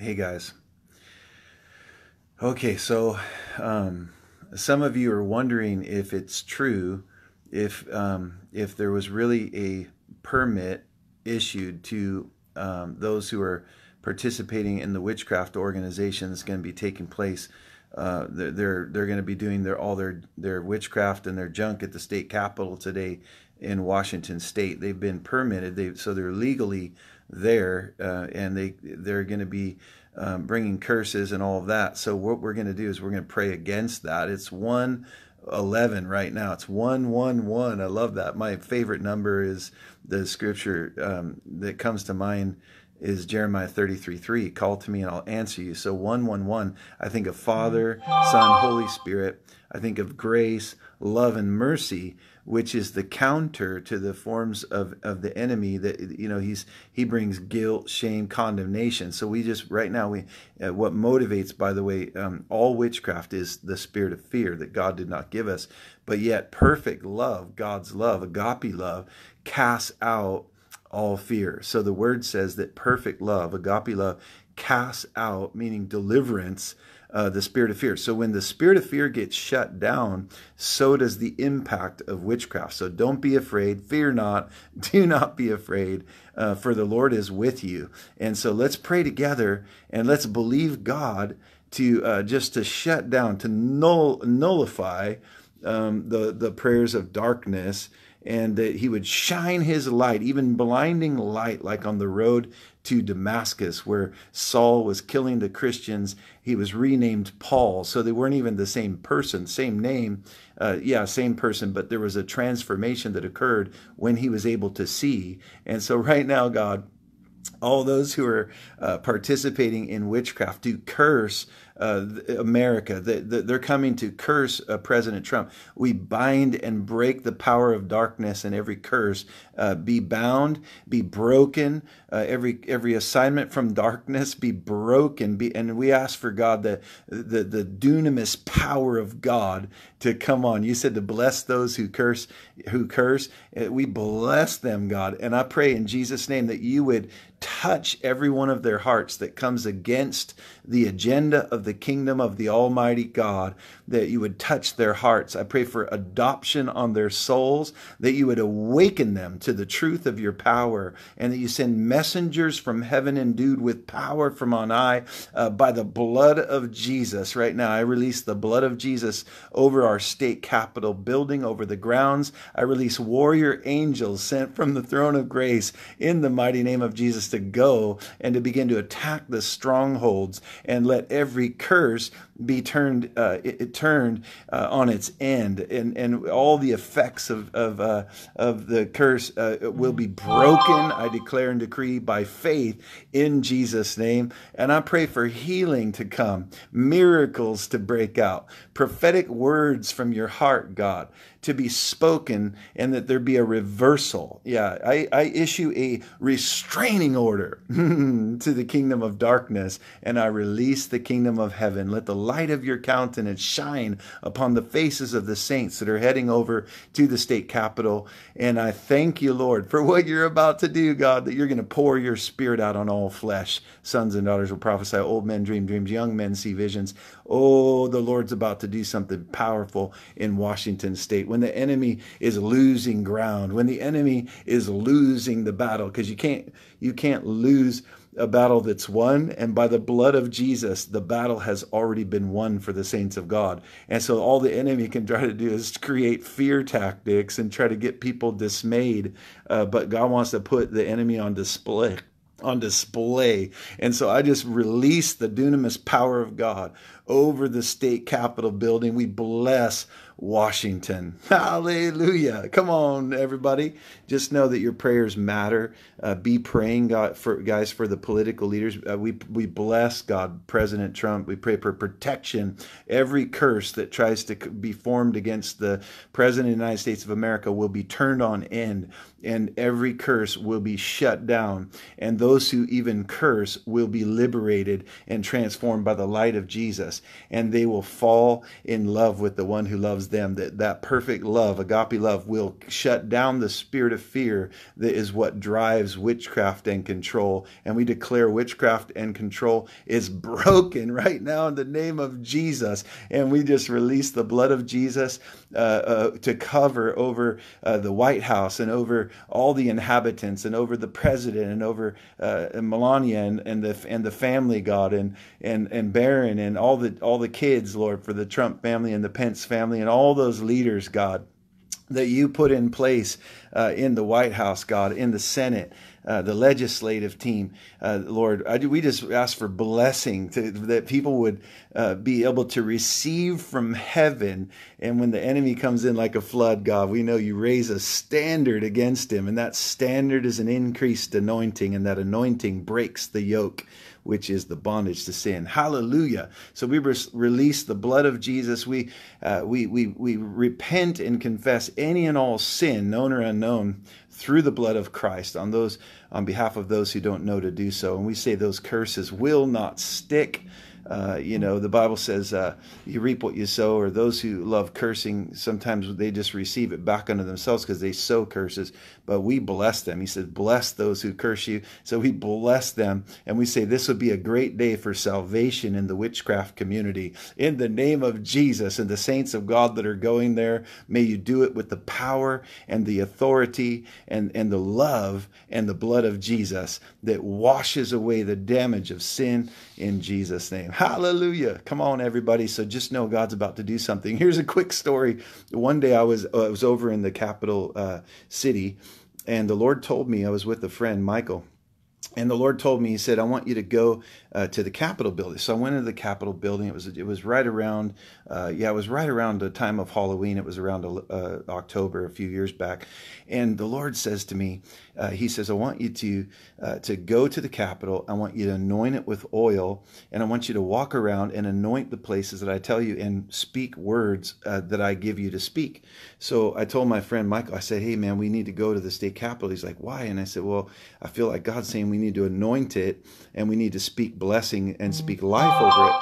Hey guys. Okay, so um, some of you are wondering if it's true, if um, if there was really a permit issued to um, those who are participating in the witchcraft organization that's going to be taking place. Uh, they're they're, they're going to be doing their all their their witchcraft and their junk at the state capitol today in Washington State. They've been permitted, they so they're legally there, uh, and they they're going to be um, bringing curses and all of that. So what we're going to do is we're going to pray against that. It's one. 11 right now it's 111 i love that my favorite number is the scripture um, that comes to mind is Jeremiah 33 3. Call to me and I'll answer you. So 111, I think of Father, Son, Holy Spirit. I think of grace, love, and mercy, which is the counter to the forms of, of the enemy that, you know, he's, he brings guilt, shame, condemnation. So we just, right now, we, uh, what motivates, by the way, um, all witchcraft is the spirit of fear that God did not give us. But yet, perfect love, God's love, agape love, casts out all fear. So the word says that perfect love, agape love, casts out, meaning deliverance, uh, the spirit of fear. So when the spirit of fear gets shut down, so does the impact of witchcraft. So don't be afraid, fear not, do not be afraid, uh, for the Lord is with you. And so let's pray together and let's believe God to uh, just to shut down, to null, nullify um, the the prayers of darkness and that he would shine his light, even blinding light, like on the road to Damascus, where Saul was killing the Christians. He was renamed Paul, so they weren't even the same person, same name. Uh, yeah, same person, but there was a transformation that occurred when he was able to see. And so, right now, God, all those who are uh, participating in witchcraft to curse uh, America. They're coming to curse uh, President Trump. We bind and break the power of darkness and every curse. Uh, be bound, be broken. Uh, every every assignment from darkness be broken. Be, and we ask for God the, the the dunamis power of God to come on. You said to bless those who curse, who curse. Uh, we bless them, God. And I pray in Jesus' name that you would touch every one of their hearts that comes against the agenda of the kingdom of the Almighty God, that you would touch their hearts. I pray for adoption on their souls, that you would awaken them to the truth of your power, and that you send messengers from heaven endued with power from on high uh, by the blood of Jesus. Right now, I release the blood of Jesus over our state capitol building, over the grounds. I release warrior angels sent from the throne of grace in the mighty name of Jesus to go and to begin to attack the strongholds and let every curse be turned uh, it, it turned uh, on its end and and all the effects of of uh, of the curse uh, will be broken I declare and decree by faith in Jesus name and I pray for healing to come miracles to break out prophetic words from your heart God to be spoken and that there be a reversal. Yeah, I, I issue a restraining order to the kingdom of darkness and I release the kingdom of heaven. Let the light of your countenance shine upon the faces of the saints that are heading over to the state capitol. And I thank you, Lord, for what you're about to do, God, that you're going to pour your spirit out on all flesh. Sons and daughters will prophesy, old men dream dreams, young men see visions. Oh, the Lord's about to do something powerful in Washington state when the enemy is losing ground, when the enemy is losing the battle, because you can't you can't lose a battle that's won, and by the blood of Jesus, the battle has already been won for the saints of God. And so all the enemy can try to do is create fear tactics and try to get people dismayed. Uh, but God wants to put the enemy on display on display. And so I just release the dunamis power of God over the state capitol building. We bless Washington. Hallelujah. Come on, everybody. Just know that your prayers matter. Uh, be praying, God, for guys, for the political leaders. Uh, we, we bless God, President Trump. We pray for protection. Every curse that tries to be formed against the President of the United States of America will be turned on end, and every curse will be shut down. And those who even curse will be liberated and transformed by the light of Jesus, and they will fall in love with the one who loves them, that that perfect love, agape love, will shut down the spirit of fear that is what drives witchcraft and control. And we declare witchcraft and control is broken right now in the name of Jesus. And we just release the blood of Jesus uh, uh, to cover over uh, the White House and over all the inhabitants and over the president and over uh, Melania and, and the and the family, God, and and and Barron and all the all the kids, Lord, for the Trump family and the Pence family and all those leaders, God that you put in place uh, in the White House, God, in the Senate, uh, the legislative team, uh, Lord. I, we just ask for blessing to, that people would uh, be able to receive from heaven. And when the enemy comes in like a flood, God, we know you raise a standard against him, and that standard is an increased anointing, and that anointing breaks the yoke which is the bondage to sin. Hallelujah. So we re- release the blood of Jesus. We, uh, we, we, we repent and confess any and all sin, known or unknown, through the blood of Christ on those on behalf of those who don't know to do so. And we say those curses will not stick. Uh, you know, the Bible says uh, you reap what you sow, or those who love cursing, sometimes they just receive it back unto themselves because they sow curses. But we bless them. He says, Bless those who curse you. So we bless them. And we say, This would be a great day for salvation in the witchcraft community. In the name of Jesus and the saints of God that are going there, may you do it with the power and the authority and, and the love and the blood of Jesus that washes away the damage of sin in Jesus' name. Hallelujah. Come on, everybody. So just know God's about to do something. Here's a quick story. One day I was, uh, I was over in the capital uh, city, and the Lord told me, I was with a friend, Michael and the Lord told me, He said, "I want you to go uh, to the Capitol building." So I went to the Capitol building. It was it was right around, uh, yeah, it was right around the time of Halloween. It was around uh, October a few years back, and the Lord says to me, uh, He says, "I want you to uh, to go to the Capitol. I want you to anoint it with oil, and I want you to walk around and anoint the places that I tell you and speak words uh, that I give you to speak." So I told my friend Michael, I said, "Hey man, we need to go to the state capitol." He's like, "Why?" And I said, "Well, I feel like God's saying we need to anoint it and we need to blessing and speak life over it."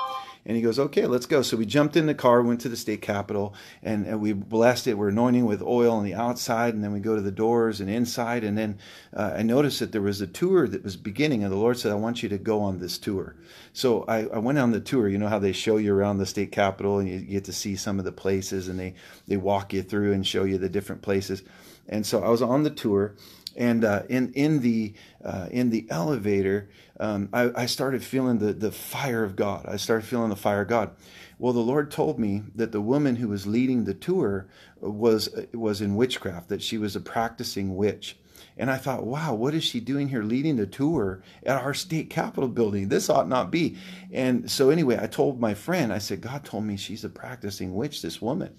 And he goes, okay, let's go. So we jumped in the car, went to the state capitol, and, and we blessed it. We're anointing with oil on the outside, and then we go to the doors and inside. And then uh, I noticed that there was a tour that was beginning, and the Lord said, I want you to go on this tour. So I, I went on the tour. You know how they show you around the state capitol, and you get to see some of the places, and they, they walk you through and show you the different places. And so I was on the tour, and uh, in in the uh, in the elevator, um, I, I, started feeling the the fire of God. I started feeling the fire of God. Well, the Lord told me that the woman who was leading the tour was was in witchcraft. That she was a practicing witch. And I thought, wow, what is she doing here leading the tour at our state capitol building? This ought not be. And so, anyway, I told my friend, I said, God told me she's a practicing witch, this woman.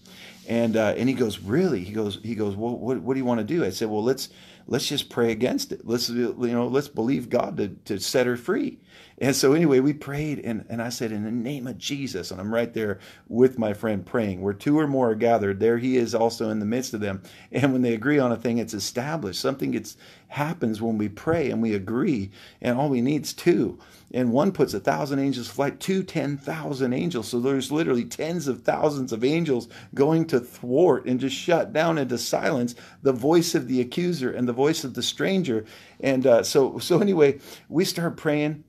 And uh, and he goes, really? He goes, he goes, well, what, what do you want to do? I said, well, let's let's just pray against it. Let's you know, let's believe God to, to set her free. And so anyway, we prayed and, and I said, in the name of Jesus, and I'm right there with my friend praying. Where two or more are gathered, there he is also in the midst of them. And when they agree on a thing, it's established. Something gets happens when we pray and we agree, and all we need is two. And one puts a thousand angels flight, two, ten thousand angels. So there's literally tens of thousands of angels going to thwart and just shut down into silence the voice of the accuser and the voice of the stranger. And uh, so, so anyway, we start praying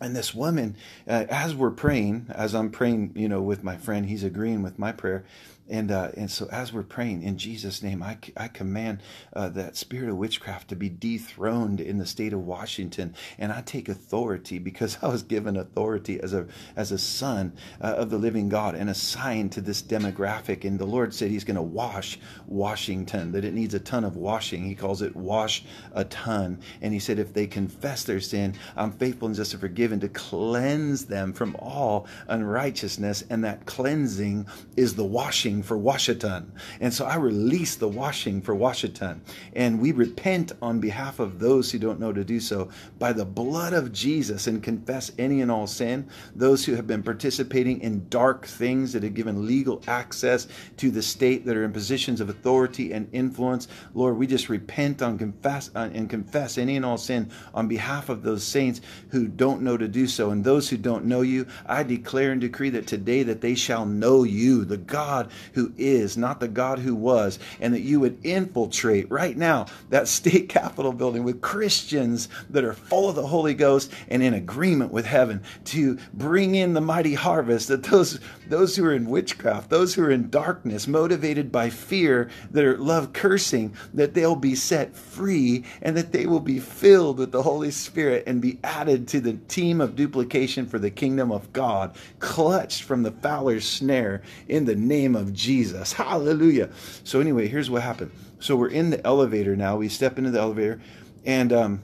and this woman, uh, as we're praying, as I'm praying, you know, with my friend, he's agreeing with my prayer. And uh, and so as we're praying in Jesus' name, I, I command uh, that spirit of witchcraft to be dethroned in the state of Washington, and I take authority because I was given authority as a as a son uh, of the living God and assigned to this demographic. And the Lord said He's going to wash Washington; that it needs a ton of washing. He calls it wash a ton. And He said if they confess their sin, I'm faithful and just to forgive and to cleanse them from all unrighteousness. And that cleansing is the washing washing for Washington. And so I release the washing for Washington. And we repent on behalf of those who don't know to do so by the blood of Jesus and confess any and all sin. Those who have been participating in dark things that have given legal access to the state that are in positions of authority and influence. Lord, we just repent on confess uh, and confess any and all sin on behalf of those saints who don't know to do so. And those who don't know you, I declare and decree that today that they shall know you, the God who is, not the God who was, and that you would infiltrate right now that state capitol building with Christians that are full of the Holy Ghost and in agreement with heaven to bring in the mighty harvest that those those who are in witchcraft, those who are in darkness, motivated by fear, that are love cursing, that they'll be set free and that they will be filled with the Holy Spirit and be added to the team of duplication for the kingdom of God, clutched from the fowler's snare in the name of Jesus. Hallelujah. So anyway, here's what happened. So we're in the elevator now. We step into the elevator and um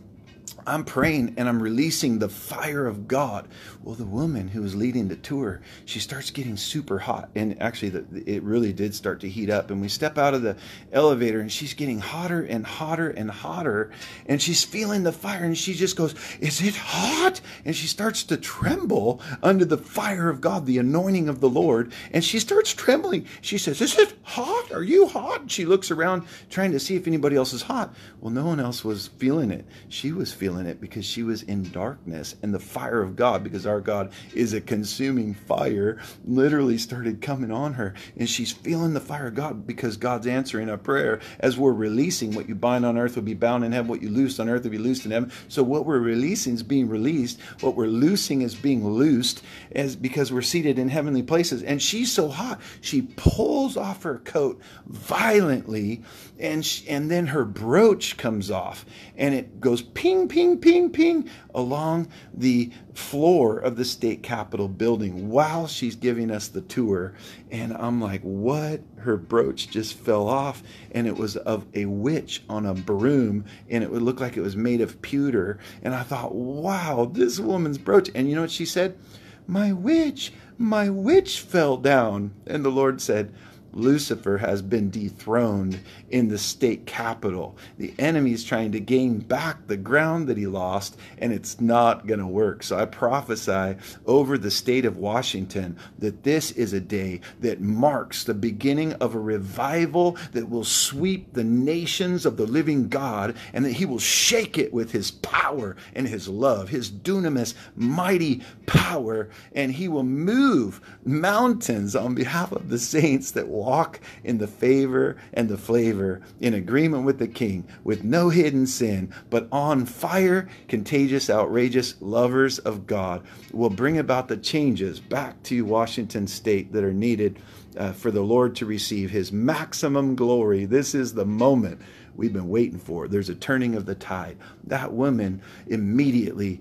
I'm praying and I'm releasing the fire of God. Well, the woman who was leading the tour, she starts getting super hot. And actually, the, it really did start to heat up. And we step out of the elevator and she's getting hotter and hotter and hotter. And she's feeling the fire and she just goes, Is it hot? And she starts to tremble under the fire of God, the anointing of the Lord. And she starts trembling. She says, Is it hot? Are you hot? And she looks around trying to see if anybody else is hot. Well, no one else was feeling it. She was feeling feeling it because she was in darkness. And the fire of God, because our God is a consuming fire, literally started coming on her. And she's feeling the fire of God because God's answering a prayer as we're releasing what you bind on earth will be bound in heaven, what you loose on earth will be loosed in heaven. So what we're releasing is being released, what we're loosing is being loosed as because we're seated in heavenly places. And she's so hot, she pulls off her coat violently, and she, and then her brooch comes off, and it goes ping ping ping, ping, ping along the floor of the state capitol building while she's giving us the tour. And I'm like, what? Her brooch just fell off, and it was of a witch on a broom, and it would look like it was made of pewter. And I thought, wow, this woman's brooch. And you know what she said? My witch, my witch fell down. And the Lord said, Lucifer has been dethroned in the state capital. The enemy is trying to gain back the ground that he lost, and it's not going to work. So I prophesy over the state of Washington that this is a day that marks the beginning of a revival that will sweep the nations of the living God, and that he will shake it with his power and his love, his dunamis, mighty power, and he will move mountains on behalf of the saints that walk in the favor and the flavor in agreement with the King, with no hidden sin, but on fire, contagious, outrageous lovers of God will bring about the changes back to Washington state that are needed uh, for the Lord to receive his maximum glory. This is the moment we've been waiting for. There's a turning of the tide. That woman immediately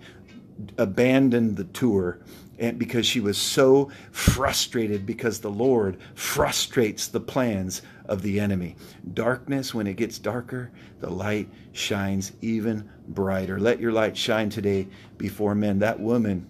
abandoned the tour and because she was so frustrated because the Lord frustrates the plans of the enemy. Darkness, when it gets darker, the light shines even brighter. Let your light shine today before men. That woman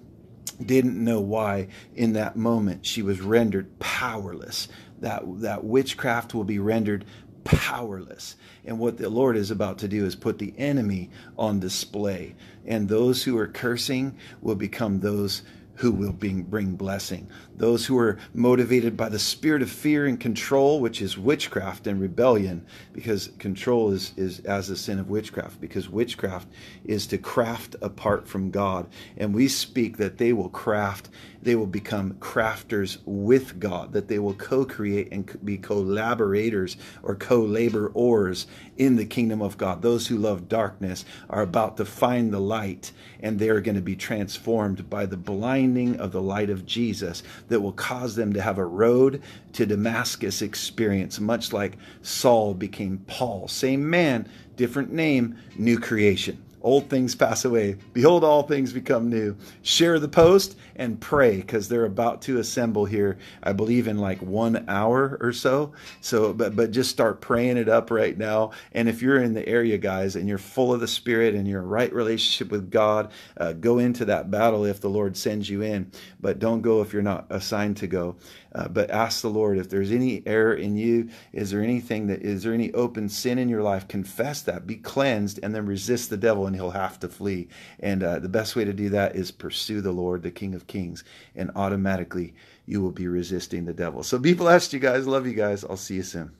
didn't know why in that moment she was rendered powerless. That, that witchcraft will be rendered powerless. And what the Lord is about to do is put the enemy on display. And those who are cursing will become those who will bring, bring blessing. Those who are motivated by the spirit of fear and control, which is witchcraft and rebellion, because control is, is as a sin of witchcraft, because witchcraft is to craft apart from God. And we speak that they will craft, they will become crafters with God, that they will co create and be collaborators or co laborers in the kingdom of God. Those who love darkness are about to find the light, and they are going to be transformed by the blinding of the light of Jesus that will cause them to have a road to Damascus experience, much like Saul became Paul. Same man, different name, new creation. Old things pass away. Behold, all things become new. Share the post and pray because they're about to assemble here, I believe, in like one hour or so. So, but, but just start praying it up right now. And if you're in the area, guys, and you're full of the Spirit and you're right relationship with God, uh, go into that battle if the Lord sends you in. But don't go if you're not assigned to go. Uh, but ask the Lord if there's any error in you. Is there anything that is there any open sin in your life? Confess that, be cleansed, and then resist the devil, and he'll have to flee. And uh, the best way to do that is pursue the Lord, the King of Kings, and automatically you will be resisting the devil. So be blessed, you guys. Love you guys. I'll see you soon.